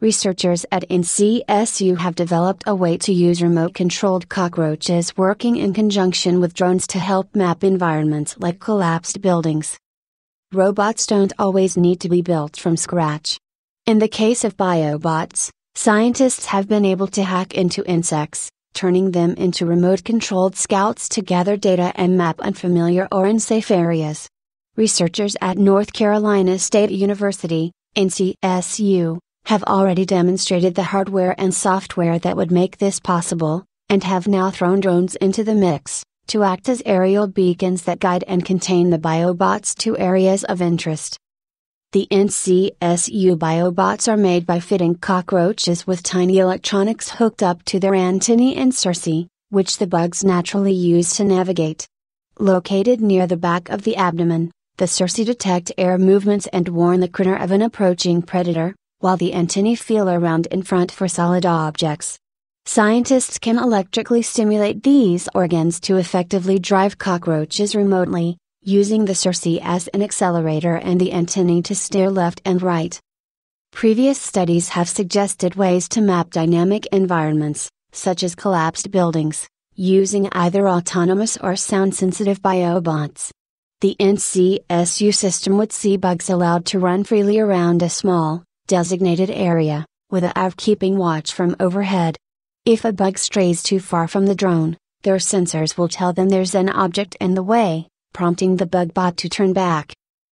researchers at NCSU have developed a way to use remote controlled cockroaches working in conjunction with drones to help map environments like collapsed buildings. Robots don't always need to be built from scratch. In the case of biobots, scientists have been able to hack into insects, turning them into remote controlled scouts to gather data and map unfamiliar or unsafe areas. Researchers at North Carolina State University, NCSU, have already demonstrated the hardware and software that would make this possible, and have now thrown drones into the mix, to act as aerial beacons that guide and contain the biobots to areas of interest. The NCSU biobots are made by fitting cockroaches with tiny electronics hooked up to their antennae and cerci, which the bugs naturally use to navigate. Located near the back of the abdomen, the cerci detect air movements and warn the critter of an approaching predator, while the antennae feel around in front for solid objects. Scientists can electrically stimulate these organs to effectively drive cockroaches remotely, using the cerci as an accelerator and the antennae to steer left and right. Previous studies have suggested ways to map dynamic environments, such as collapsed buildings, using either autonomous or sound sensitive biobots. The NCSU system would see bugs allowed to run freely around a small, designated area, with a UAV keeping watch from overhead. If a bug strays too far from the drone, their sensors will tell them there's an object in the way, prompting the bug bot to turn back.